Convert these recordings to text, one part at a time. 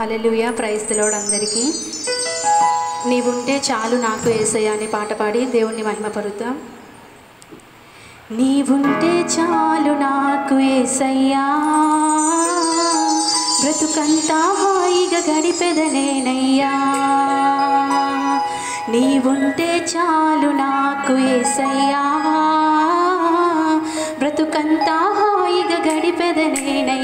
Hallelujah praise తెలవడం అందరికీ. నీవుంటే చాలు నాకు ఏసయ్య అనే పాట పాడి దేవుణ్ణి మహిమపరుద్దాం. నీవుంటే చాలు నాకు ఏసయ్యా. బ్రతుకంతా హాయిగా గడిపెదనేనయ్యా నీవుంటే చాలు నాకు ఏసయ్యా. బ్రతుకంతా హాయిగా గడిపెదనేనయ్యా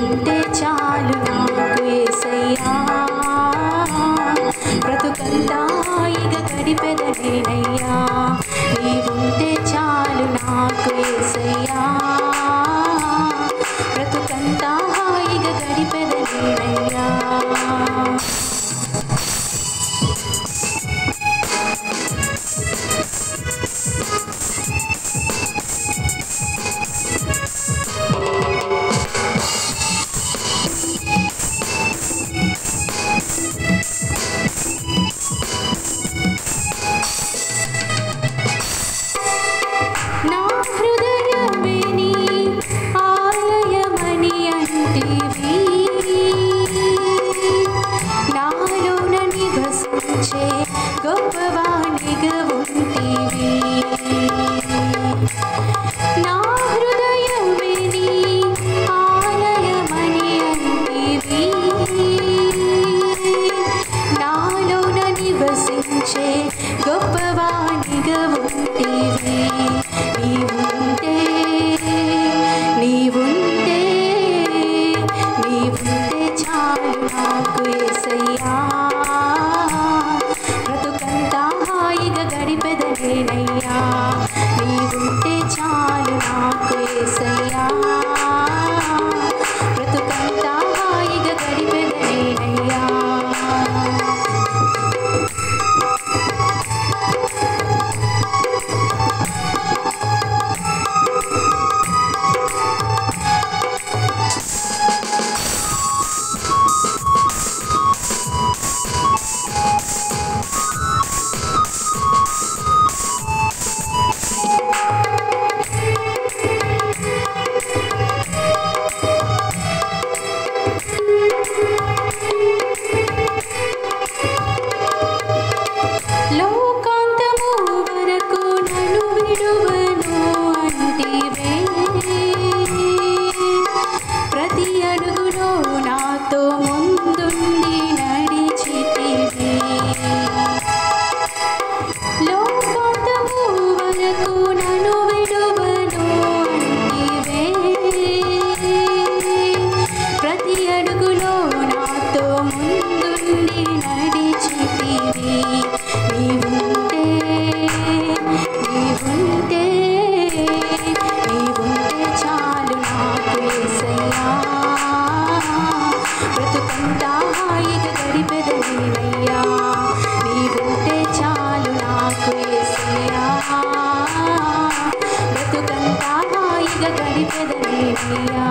नीटे चालना Krishna सिया